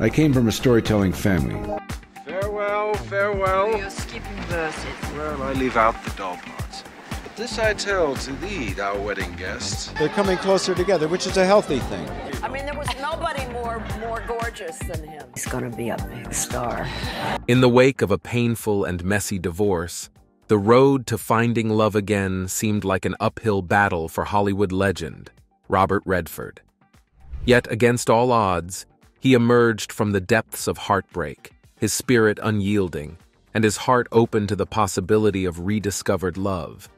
I came from a storytelling family. Farewell, farewell. You're skipping verses. Well, I leave out the dull parts. But this I tell to thee, thou wedding guest. They're coming closer together, which is a healthy thing. I mean, there was nobody more more gorgeous than him. He's gonna be a big star. In the wake of a painful and messy divorce, the road to finding love again seemed like an uphill battle for Hollywood legend, Robert Redford. Yet, against all odds, he emerged from the depths of heartbreak, his spirit unyielding, and his heart open to the possibility of rediscovered love.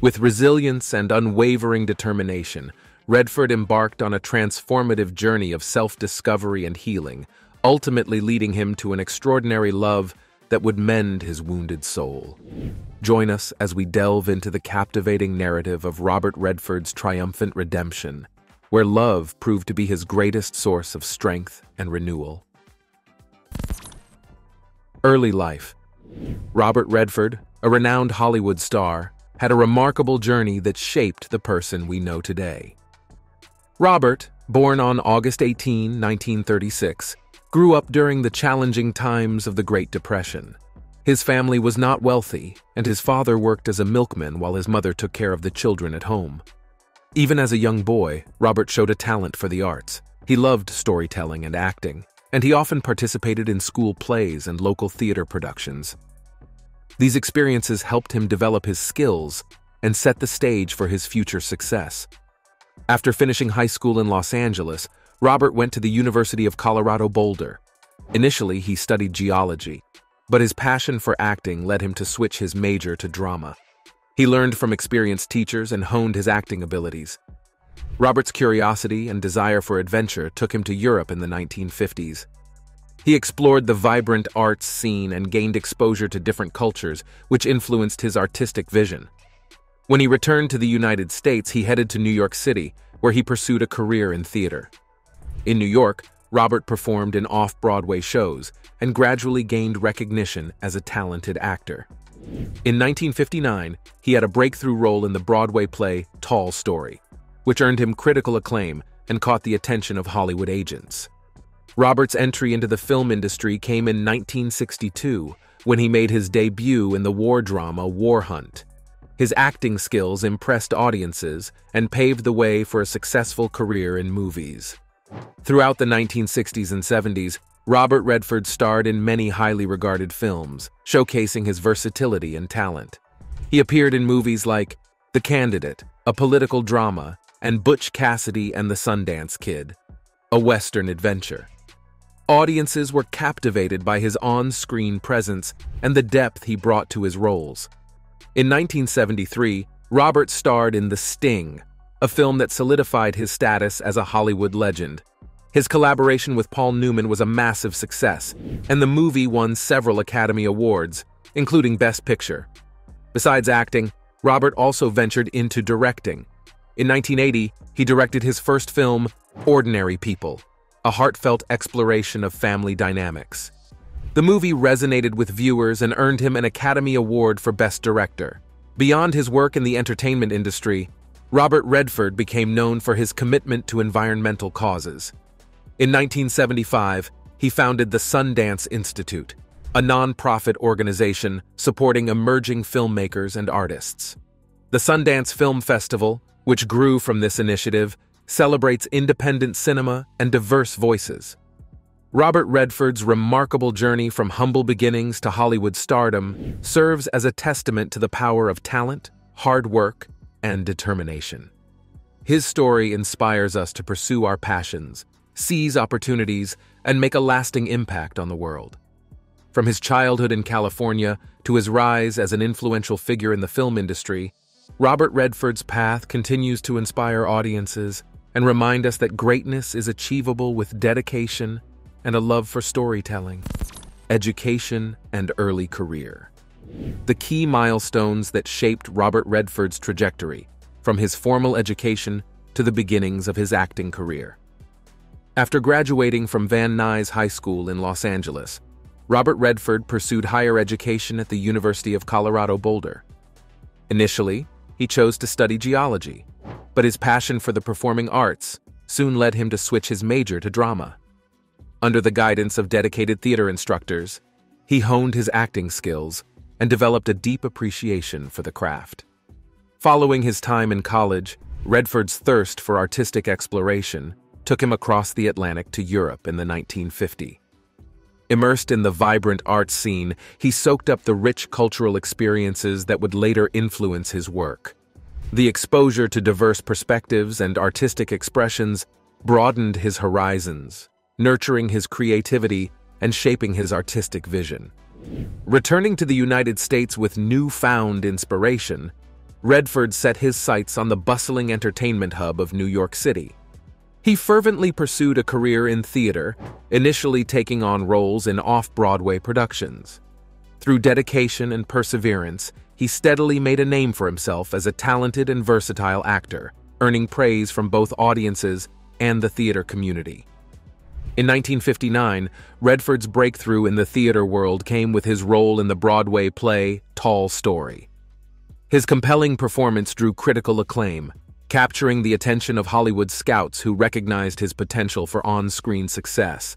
With resilience and unwavering determination, Redford embarked on a transformative journey of self-discovery and healing, ultimately leading him to an extraordinary love that would mend his wounded soul. Join us as we delve into the captivating narrative of Robert Redford's triumphant redemption, where love proved to be his greatest source of strength and renewal. Early life Robert Redford, a renowned Hollywood star, had a remarkable journey that shaped the person we know today. Robert, born on August 18, 1936, grew up during the challenging times of the Great Depression. His family was not wealthy, and his father worked as a milkman while his mother took care of the children at home. Even as a young boy, Robert showed a talent for the arts. He loved storytelling and acting, and he often participated in school plays and local theater productions. These experiences helped him develop his skills and set the stage for his future success. After finishing high school in Los Angeles, Robert went to the University of Colorado Boulder. Initially, he studied geology, but his passion for acting led him to switch his major to drama. He learned from experienced teachers and honed his acting abilities. Robert's curiosity and desire for adventure took him to Europe in the 1950s. He explored the vibrant arts scene and gained exposure to different cultures, which influenced his artistic vision. When he returned to the United States, he headed to New York City, where he pursued a career in theater. In New York, Robert performed in off-Broadway shows and gradually gained recognition as a talented actor. In 1959, he had a breakthrough role in the Broadway play Tall Story, which earned him critical acclaim and caught the attention of Hollywood agents. Robert's entry into the film industry came in 1962 when he made his debut in the war drama War Hunt. His acting skills impressed audiences and paved the way for a successful career in movies. Throughout the 1960s and 70s, Robert Redford starred in many highly regarded films, showcasing his versatility and talent. He appeared in movies like The Candidate, a political drama, and Butch Cassidy and the Sundance Kid, a Western adventure. Audiences were captivated by his on-screen presence and the depth he brought to his roles. In 1973, Robert starred in The Sting, a film that solidified his status as a Hollywood legend. His collaboration with Paul Newman was a massive success, and the movie won several Academy Awards, including Best Picture. Besides acting, Robert also ventured into directing. In 1980, he directed his first film, Ordinary People, a heartfelt exploration of family dynamics. The movie resonated with viewers and earned him an Academy Award for Best Director. Beyond his work in the entertainment industry, Robert Redford became known for his commitment to environmental causes. In 1975, he founded the Sundance Institute, a non-profit organization supporting emerging filmmakers and artists. The Sundance Film Festival, which grew from this initiative, celebrates independent cinema and diverse voices. Robert Redford's remarkable journey from humble beginnings to Hollywood stardom serves as a testament to the power of talent, hard work, and determination. His story inspires us to pursue our passions, seize opportunities, and make a lasting impact on the world. From his childhood in California to his rise as an influential figure in the film industry, Robert Redford's path continues to inspire audiences and remind us that greatness is achievable with dedication and a love for storytelling, education, and early career. The key milestones that shaped Robert Redford's trajectory, from his formal education to the beginnings of his acting career. After graduating from Van Nuys High School in Los Angeles, Robert Redford pursued higher education at the University of Colorado Boulder. Initially, he chose to study geology, but his passion for the performing arts soon led him to switch his major to drama. Under the guidance of dedicated theater instructors, he honed his acting skills and developed a deep appreciation for the craft. Following his time in college, Redford's thirst for artistic exploration took him across the Atlantic to Europe in the 1950s. Immersed in the vibrant art scene, he soaked up the rich cultural experiences that would later influence his work. The exposure to diverse perspectives and artistic expressions broadened his horizons, nurturing his creativity and shaping his artistic vision. Returning to the United States with newfound inspiration, Redford set his sights on the bustling entertainment hub of New York City. He fervently pursued a career in theater, initially taking on roles in off-Broadway productions. Through dedication and perseverance, he steadily made a name for himself as a talented and versatile actor, earning praise from both audiences and the theater community. In 1959, Redford's breakthrough in the theater world came with his role in the Broadway play Tall Story. His compelling performance drew critical acclaim, capturing the attention of Hollywood scouts who recognized his potential for on-screen success.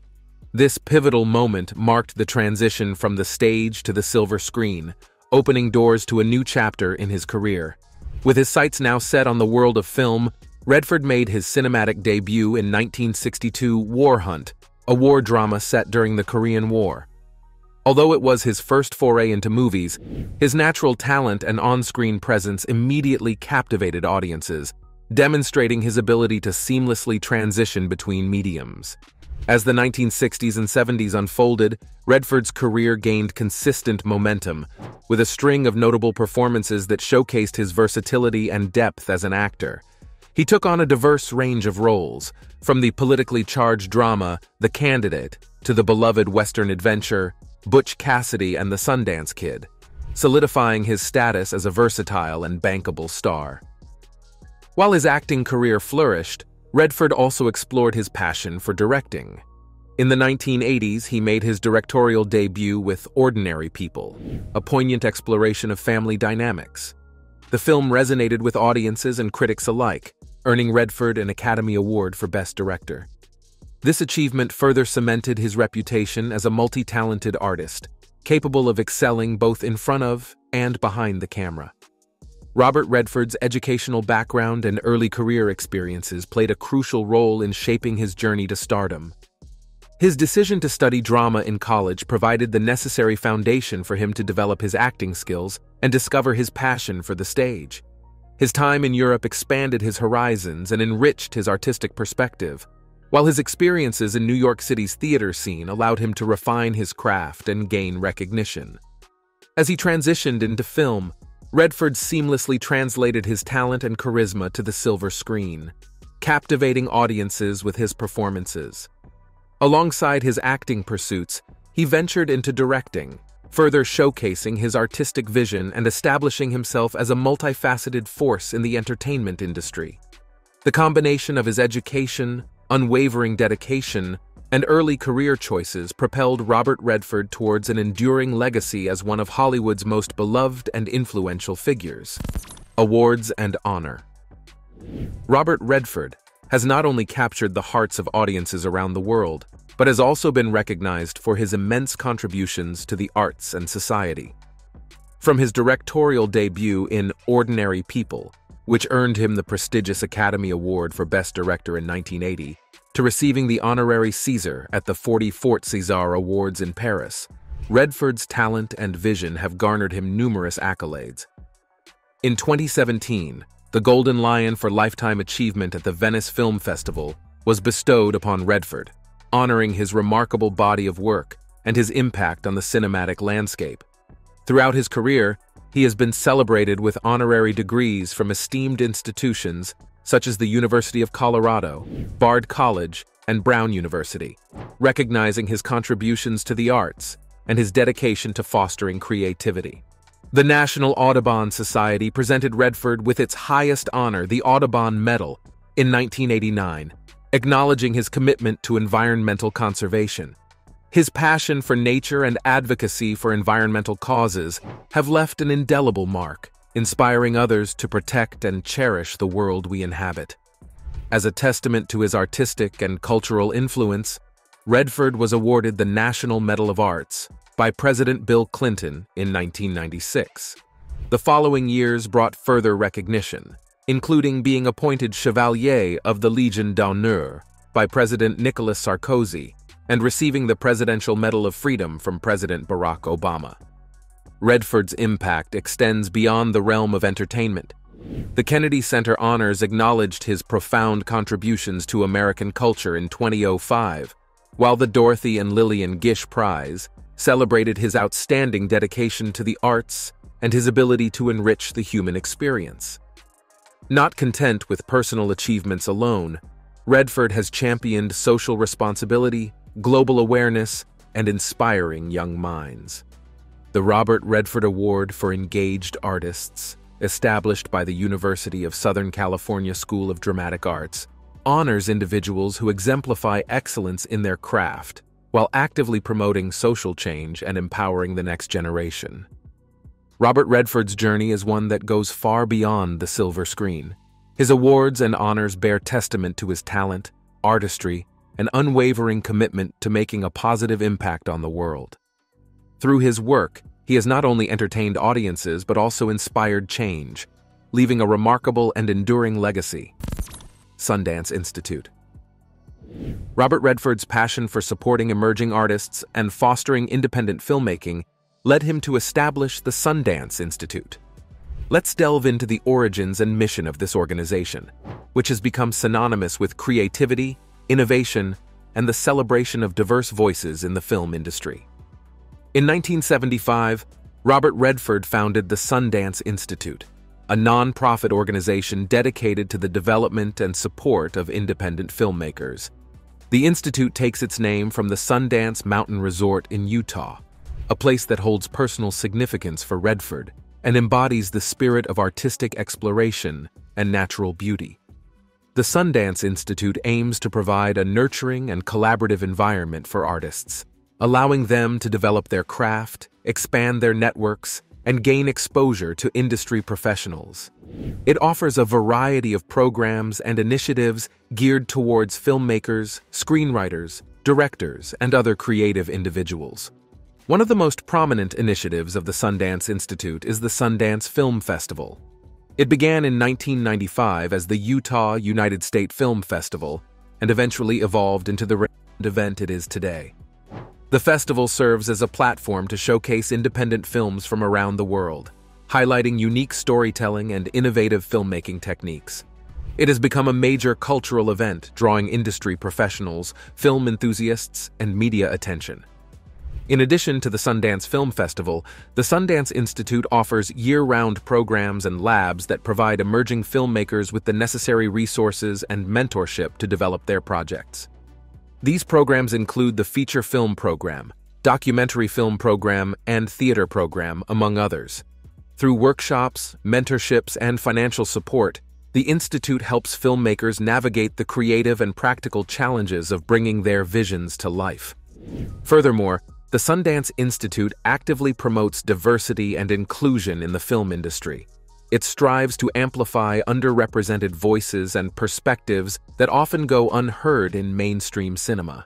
This pivotal moment marked the transition from the stage to the silver screen, opening doors to a new chapter in his career. With his sights now set on the world of film, Redford made his cinematic debut in 1962 War Hunt, a war drama set during the Korean War. Although it was his first foray into movies, his natural talent and on-screen presence immediately captivated audiences, demonstrating his ability to seamlessly transition between mediums. As the 1960s and 70s unfolded, Redford's career gained consistent momentum, with a string of notable performances that showcased his versatility and depth as an actor. He took on a diverse range of roles, from the politically charged drama The Candidate to the beloved Western adventure Butch Cassidy and the Sundance Kid, solidifying his status as a versatile and bankable star. While his acting career flourished, Redford also explored his passion for directing. In the 1980s, he made his directorial debut with Ordinary People, a poignant exploration of family dynamics. The film resonated with audiences and critics alike, earning Redford an Academy Award for Best Director. This achievement further cemented his reputation as a multi-talented artist, capable of excelling both in front of and behind the camera. Robert Redford's educational background and early career experiences played a crucial role in shaping his journey to stardom. His decision to study drama in college provided the necessary foundation for him to develop his acting skills and discover his passion for the stage. His time in Europe expanded his horizons and enriched his artistic perspective, while his experiences in New York City's theater scene allowed him to refine his craft and gain recognition. As he transitioned into film, Redford seamlessly translated his talent and charisma to the silver screen, captivating audiences with his performances. Alongside his acting pursuits, he ventured into directing, further showcasing his artistic vision and establishing himself as a multifaceted force in the entertainment industry. The combination of his education, unwavering dedication, and early career choices propelled Robert Redford towards an enduring legacy as one of Hollywood's most beloved and influential figures. Awards and Honor Robert Redford has not only captured the hearts of audiences around the world, but has also been recognized for his immense contributions to the arts and society. From his directorial debut in Ordinary People, which earned him the prestigious Academy Award for Best Director in 1980, to receiving the honorary César at the 44th César Awards in Paris, Redford's talent and vision have garnered him numerous accolades. In 2017, the Golden Lion for Lifetime Achievement at the Venice Film Festival was bestowed upon Redford, honoring his remarkable body of work and his impact on the cinematic landscape. Throughout his career, he has been celebrated with honorary degrees from esteemed institutions such as the University of Colorado, Bard College, and Brown University, recognizing his contributions to the arts and his dedication to fostering creativity. The National Audubon Society presented Redford with its highest honor, the Audubon Medal, in 1989, acknowledging his commitment to environmental conservation. His passion for nature and advocacy for environmental causes have left an indelible mark, inspiring others to protect and cherish the world we inhabit. As a testament to his artistic and cultural influence, Redford was awarded the National Medal of Arts by President Bill Clinton in 1996. The following years brought further recognition, including being appointed Chevalier of the Legion d'Honneur by President Nicolas Sarkozy and receiving the Presidential Medal of Freedom from President Barack Obama. Redford's impact extends beyond the realm of entertainment. The Kennedy Center Honors acknowledged his profound contributions to American culture in 2005, while the Dorothy and Lillian Gish Prize celebrated his outstanding dedication to the arts and his ability to enrich the human experience. Not content with personal achievements alone, Redford has championed social responsibility, global awareness, and inspiring young minds. The Robert Redford Award for Engaged Artists, established by the University of Southern California School of Dramatic Arts, honors individuals who exemplify excellence in their craft while actively promoting social change and empowering the next generation. Robert Redford's journey is one that goes far beyond the silver screen. His awards and honors bear testament to his talent, artistry, and unwavering commitment to making a positive impact on the world. Through his work, he has not only entertained audiences but also inspired change, leaving a remarkable and enduring legacy. Sundance Institute Robert Redford's passion for supporting emerging artists and fostering independent filmmaking led him to establish the Sundance Institute. Let's delve into the origins and mission of this organization, which has become synonymous with creativity, innovation, and the celebration of diverse voices in the film industry. In 1975, Robert Redford founded the Sundance Institute, a non-profit organization dedicated to the development and support of independent filmmakers. The institute takes its name from the Sundance Mountain Resort in Utah, a place that holds personal significance for Redford and embodies the spirit of artistic exploration and natural beauty. The Sundance Institute aims to provide a nurturing and collaborative environment for artists, allowing them to develop their craft, expand their networks, and gain exposure to industry professionals. It offers a variety of programs and initiatives geared towards filmmakers, screenwriters, directors, and other creative individuals. One of the most prominent initiatives of the Sundance Institute is the Sundance Film Festival, it began in 1995 as the Utah United States Film Festival and eventually evolved into the event it is today. The festival serves as a platform to showcase independent films from around the world, highlighting unique storytelling and innovative filmmaking techniques. It has become a major cultural event, drawing industry professionals, film enthusiasts, and media attention. In addition to the Sundance Film Festival, the Sundance Institute offers year-round programs and labs that provide emerging filmmakers with the necessary resources and mentorship to develop their projects. These programs include the Feature Film Program, Documentary Film Program, and Theater Program, among others. Through workshops, mentorships, and financial support, the Institute helps filmmakers navigate the creative and practical challenges of bringing their visions to life. Furthermore, the Sundance Institute actively promotes diversity and inclusion in the film industry. It strives to amplify underrepresented voices and perspectives that often go unheard in mainstream cinema.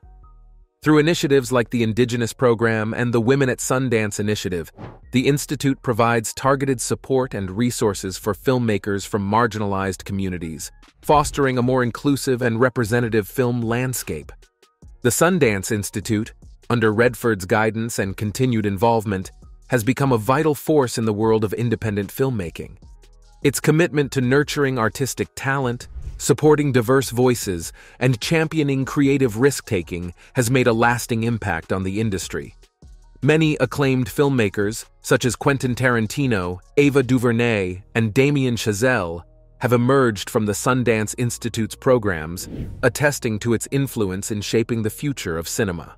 Through initiatives like the Indigenous Program and the Women at Sundance Initiative, the Institute provides targeted support and resources for filmmakers from marginalized communities, fostering a more inclusive and representative film landscape. The Sundance Institute, under Redford's guidance and continued involvement, has become a vital force in the world of independent filmmaking. Its commitment to nurturing artistic talent, supporting diverse voices, and championing creative risk-taking has made a lasting impact on the industry. Many acclaimed filmmakers, such as Quentin Tarantino, Ava DuVernay, and Damien Chazelle, have emerged from the Sundance Institute's programs, attesting to its influence in shaping the future of cinema.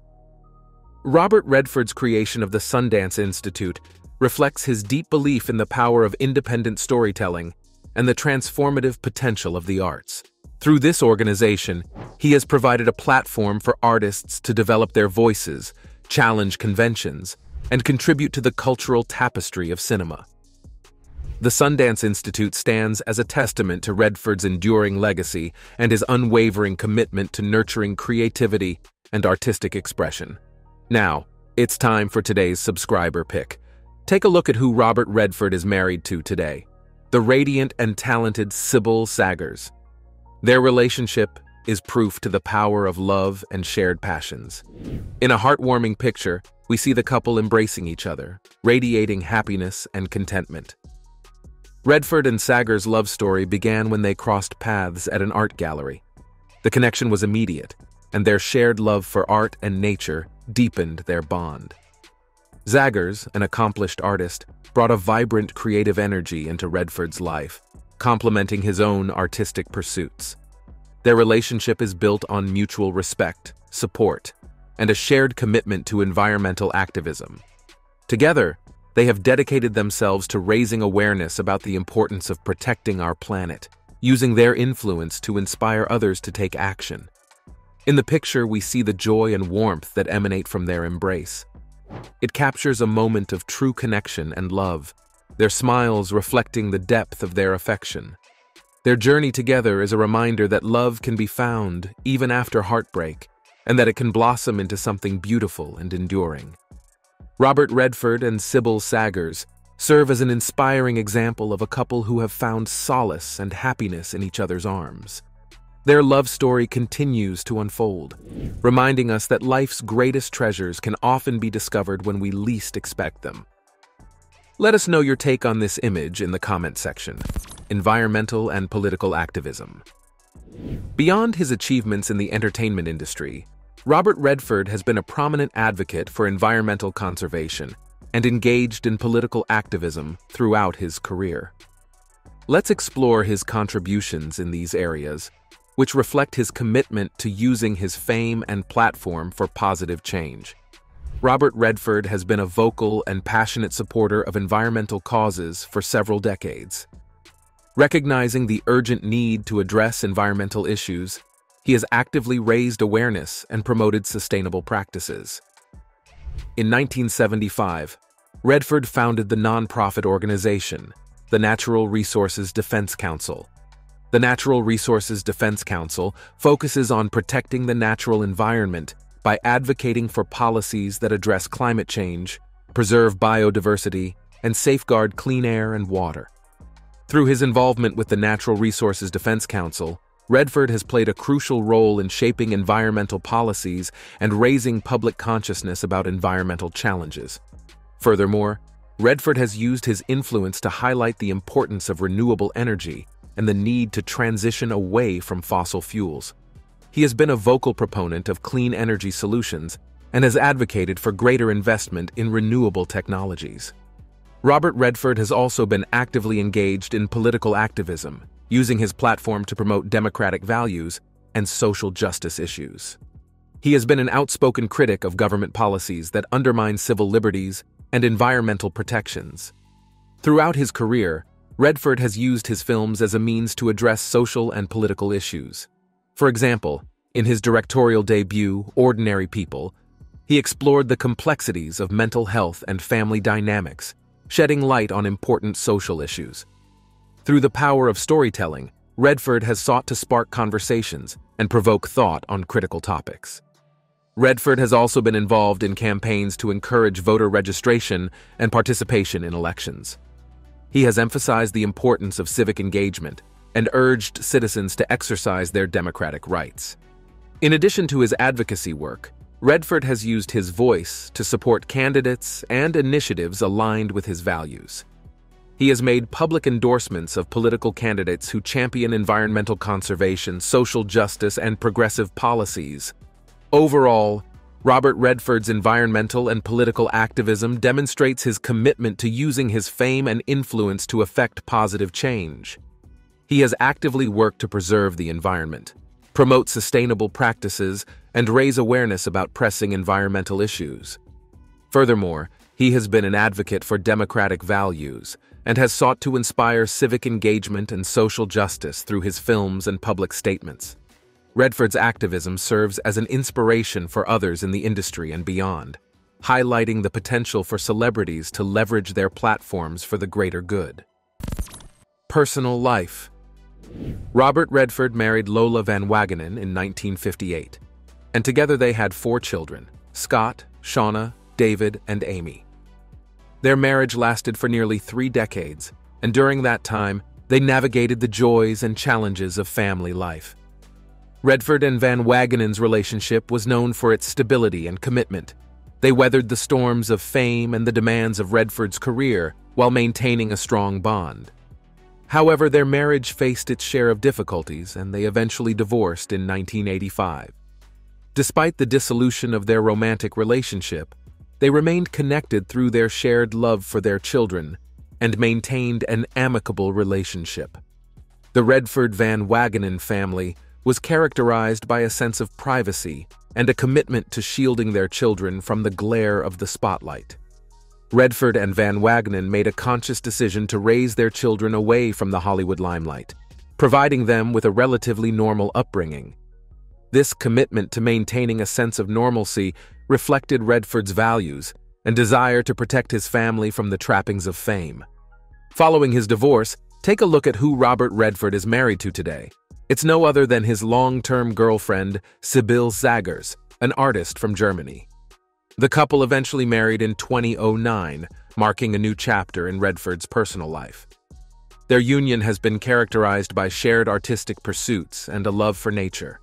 Robert Redford's creation of the Sundance Institute reflects his deep belief in the power of independent storytelling and the transformative potential of the arts. Through this organization, he has provided a platform for artists to develop their voices, challenge conventions, and contribute to the cultural tapestry of cinema. The Sundance Institute stands as a testament to Redford's enduring legacy and his unwavering commitment to nurturing creativity and artistic expression. Now, it's time for today's subscriber pick. Take a look at who Robert Redford is married to today the radiant and talented Sibylle Szaggars. Their relationship is proof to the power of love and shared passions. In a heartwarming picture, we see the couple embracing each other, radiating happiness and contentment. Redford and Szaggars' love story began when they crossed paths at an art gallery. The connection was immediate, and their shared love for art and nature deepened their bond. Szaggars, an accomplished artist, brought a vibrant creative energy into Redford's life, complementing his own artistic pursuits. Their relationship is built on mutual respect, support, and a shared commitment to environmental activism. Together, they have dedicated themselves to raising awareness about the importance of protecting our planet, using their influence to inspire others to take action. In the picture, we see the joy and warmth that emanate from their embrace. It captures a moment of true connection and love, their smiles reflecting the depth of their affection. Their journey together is a reminder that love can be found even after heartbreak, and that it can blossom into something beautiful and enduring. Robert Redford and Sibylle Szaggars serve as an inspiring example of a couple who have found solace and happiness in each other's arms. Their love story continues to unfold, reminding us that life's greatest treasures can often be discovered when we least expect them. Let us know your take on this image in the comment section environmental and political activism. Beyond his achievements in the entertainment industry, Robert Redford has been a prominent advocate for environmental conservation and engaged in political activism throughout his career. Let's explore his contributions in these areas, which reflect his commitment to using his fame and platform for positive change. Robert Redford has been a vocal and passionate supporter of environmental causes for several decades. Recognizing the urgent need to address environmental issues, he has actively raised awareness and promoted sustainable practices. In 1975, Redford founded the nonprofit organization, the Natural Resources Defense Council. The Natural Resources Defense Council focuses on protecting the natural environment by advocating for policies that address climate change, preserve biodiversity, and safeguard clean air and water. Through his involvement with the Natural Resources Defense Council, Redford has played a crucial role in shaping environmental policies and raising public consciousness about environmental challenges. Furthermore, Redford has used his influence to highlight the importance of renewable energy and the need to transition away from fossil fuels. He has been a vocal proponent of clean energy solutions and has advocated for greater investment in renewable technologies. Robert Redford has also been actively engaged in political activism, using his platform to promote democratic values and social justice issues. He has been an outspoken critic of government policies that undermine civil liberties and environmental protections. Throughout his career, Redford has used his films as a means to address social and political issues. For example, in his directorial debut, Ordinary People, he explored the complexities of mental health and family dynamics shedding light on important social issues. Through the power of storytelling, Redford has sought to spark conversations and provoke thought on critical topics. Redford has also been involved in campaigns to encourage voter registration and participation in elections. He has emphasized the importance of civic engagement and urged citizens to exercise their democratic rights. In addition to his advocacy work, Redford has used his voice to support candidates and initiatives aligned with his values. He has made public endorsements of political candidates who champion environmental conservation, social justice, and progressive policies. Overall, Robert Redford's environmental and political activism demonstrates his commitment to using his fame and influence to effect positive change. He has actively worked to preserve the environment, promote sustainable practices, and raise awareness about pressing environmental issues. Furthermore, he has been an advocate for democratic values and has sought to inspire civic engagement and social justice through his films and public statements. Redford's activism serves as an inspiration for others in the industry and beyond, highlighting the potential for celebrities to leverage their platforms for the greater good. Personal life Robert Redford married Lola Van Wagenen in 1958. and together they had four children Scott, Shauna, David, and Amy. Their marriage lasted for nearly three decades, and during that time, they navigated the joys and challenges of family life. Redford and Van Wagenen's relationship was known for its stability and commitment. They weathered the storms of fame and the demands of Redford's career while maintaining a strong bond. However, their marriage faced its share of difficulties and they eventually divorced in 1985. Despite the dissolution of their romantic relationship, they remained connected through their shared love for their children and maintained an amicable relationship. The Redford Van Wagenen family was characterized by a sense of privacy and a commitment to shielding their children from the glare of the spotlight. Redford and Van Wagenen made a conscious decision to raise their children away from the Hollywood limelight, providing them with a relatively normal upbringing. This commitment to maintaining a sense of normalcy reflected Redford's values and desire to protect his family from the trappings of fame. Following his divorce, take a look at who Robert Redford is married to today. It's no other than his long-term girlfriend, Sibylle Szaggars, an artist from Germany. The couple eventually married in 2009, marking a new chapter in Redford's personal life. Their union has been characterized by shared artistic pursuits and a love for nature.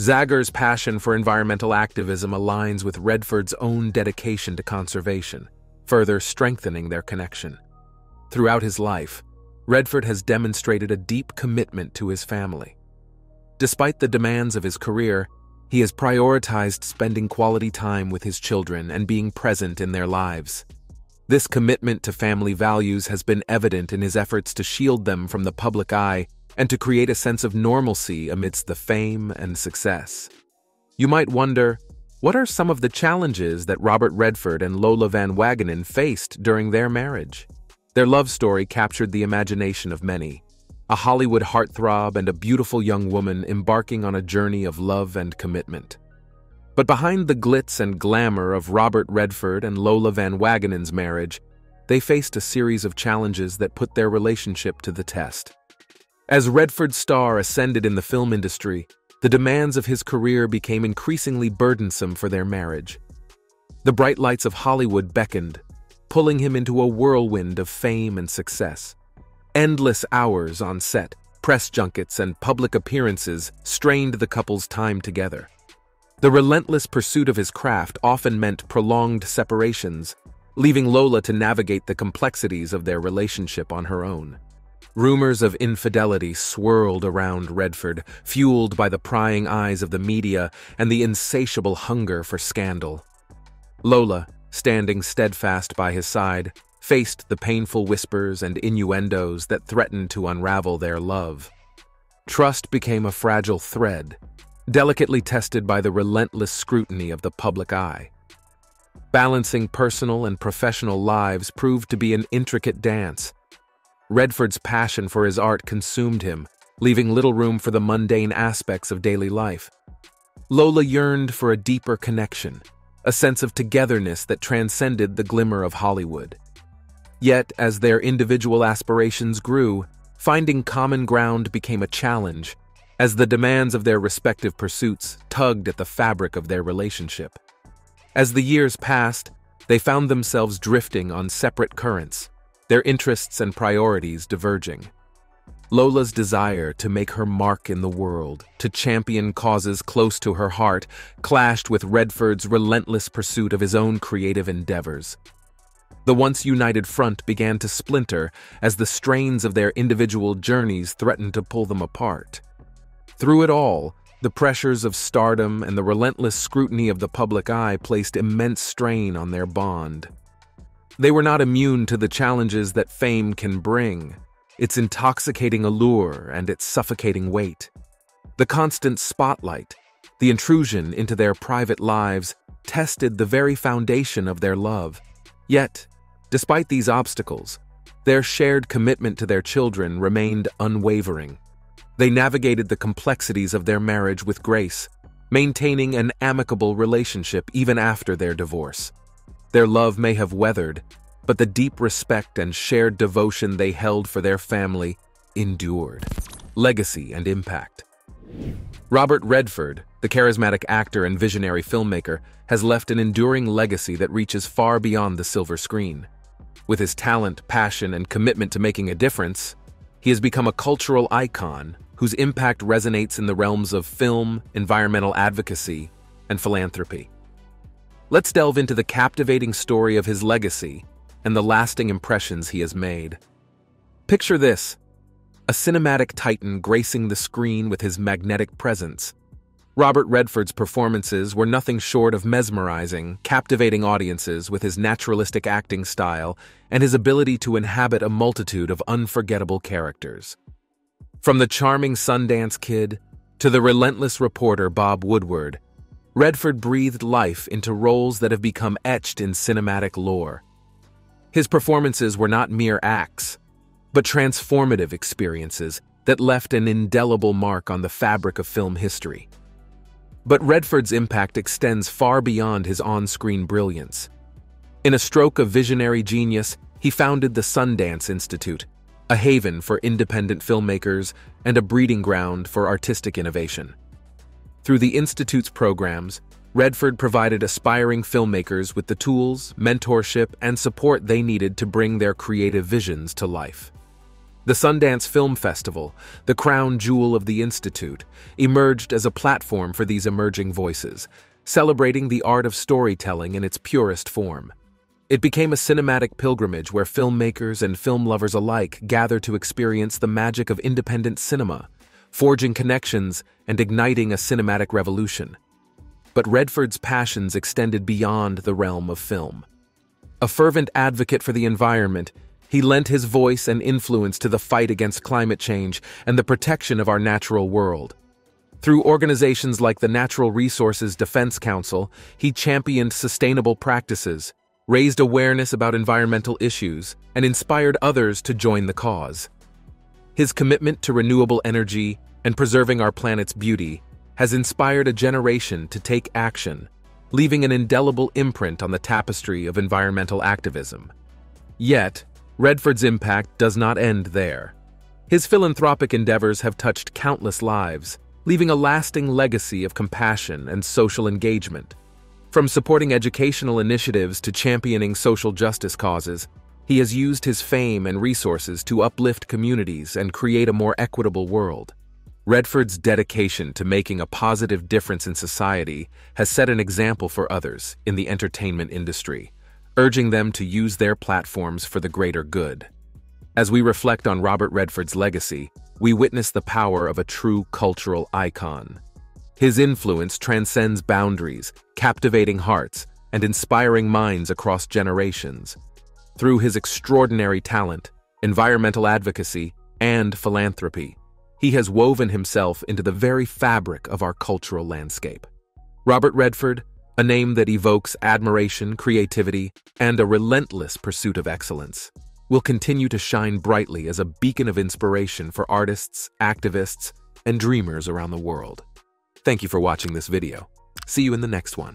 Szaggars' passion for environmental activism aligns with Redford's own dedication to conservation, further strengthening their connection. Throughout his life, Redford has demonstrated a deep commitment to his family. Despite the demands of his career, he has prioritized spending quality time with his children and being present in their lives. This commitment to family values has been evident in his efforts to shield them from the public eye and to create a sense of normalcy amidst the fame and success. You might wonder, what are some of the challenges that Robert Redford and Lola Van Wagenen faced during their marriage? Their love story captured the imagination of many, a Hollywood heartthrob and a beautiful young woman embarking on a journey of love and commitment. But behind the glitz and glamour of Robert Redford and Lola Van Wagenen's marriage, they faced a series of challenges that put their relationship to the test. As Redford's star ascended in the film industry, the demands of his career became increasingly burdensome for their marriage. The bright lights of Hollywood beckoned, pulling him into a whirlwind of fame and success. Endless hours on set, press junkets, and public appearances strained the couple's time together. The relentless pursuit of his craft often meant prolonged separations, leaving Lola to navigate the complexities of their relationship on her own. Rumors of infidelity swirled around Redford, fueled by the prying eyes of the media and the insatiable hunger for scandal. Lola, standing steadfast by his side, faced the painful whispers and innuendos that threatened to unravel their love. Trust became a fragile thread, delicately tested by the relentless scrutiny of the public eye. Balancing personal and professional lives proved to be an intricate dance. Redford's passion for his art consumed him, leaving little room for the mundane aspects of daily life. Lola yearned for a deeper connection, a sense of togetherness that transcended the glimmer of Hollywood. Yet, as their individual aspirations grew, finding common ground became a challenge, as the demands of their respective pursuits tugged at the fabric of their relationship. As the years passed, they found themselves drifting on separate currents, their interests and priorities diverging. Lola's desire to make her mark in the world, to champion causes close to her heart, clashed with Redford's relentless pursuit of his own creative endeavors. The once united front began to splinter as the strains of their individual journeys threatened to pull them apart. Through it all, the pressures of stardom and the relentless scrutiny of the public eye placed immense strain on their bond. They were not immune to the challenges that fame can bring, its intoxicating allure and its suffocating weight. The constant spotlight, the intrusion into their private lives, tested the very foundation of their love. Yet, Despite these obstacles, their shared commitment to their children remained unwavering. They navigated the complexities of their marriage with grace, maintaining an amicable relationship even after their divorce. Their love may have weathered, but the deep respect and shared devotion they held for their family endured. Legacy and impact. Robert Redford, the charismatic actor and visionary filmmaker, has left an enduring legacy that reaches far beyond the silver screen. With his talent, passion, and commitment to making a difference, he has become a cultural icon whose impact resonates in the realms of film, environmental advocacy, and philanthropy. Let's delve into the captivating story of his legacy and the lasting impressions he has made. Picture this a cinematic titan gracing the screen with his magnetic presence. Robert Redford's performances were nothing short of mesmerizing, captivating audiences with his naturalistic acting style and his ability to inhabit a multitude of unforgettable characters. From the charming Sundance Kid to the relentless reporter Bob Woodward, Redford breathed life into roles that have become etched in cinematic lore. His performances were not mere acts, but transformative experiences that left an indelible mark on the fabric of film history. But Redford's impact extends far beyond his on-screen brilliance. In a stroke of visionary genius, he founded the Sundance Institute, a haven for independent filmmakers and a breeding ground for artistic innovation. Through the Institute's programs, Redford provided aspiring filmmakers with the tools, mentorship, and support they needed to bring their creative visions to life. The Sundance Film Festival, the crown jewel of the Institute, emerged as a platform for these emerging voices, celebrating the art of storytelling in its purest form. It became a cinematic pilgrimage where filmmakers and film lovers alike gather to experience the magic of independent cinema, forging connections and igniting a cinematic revolution. But Redford's passions extended beyond the realm of film. A fervent advocate for the environment, he lent his voice and influence to the fight against climate change and the protection of our natural world. Through organizations like the Natural Resources Defense Council, he championed sustainable practices, raised awareness about environmental issues, and inspired others to join the cause. His commitment to renewable energy and preserving our planet's beauty has inspired a generation to take action, leaving an indelible imprint on the tapestry of environmental activism. Yet, Redford's impact does not end there. His philanthropic endeavors have touched countless lives, leaving a lasting legacy of compassion and social engagement. From supporting educational initiatives to championing social justice causes, he has used his fame and resources to uplift communities and create a more equitable world. Redford's dedication to making a positive difference in society has set an example for others in the entertainment industry, urging them to use their platforms for the greater good. As we reflect on Robert Redford's legacy, we witness the power of a true cultural icon. His influence transcends boundaries, captivating hearts, and inspiring minds across generations. Through his extraordinary talent, environmental advocacy, and philanthropy, he has woven himself into the very fabric of our cultural landscape. Robert Redford, a name that evokes admiration, creativity, and a relentless pursuit of excellence, will continue to shine brightly as a beacon of inspiration for artists, activists, and dreamers around the world. Thank you for watching this video. See you in the next one.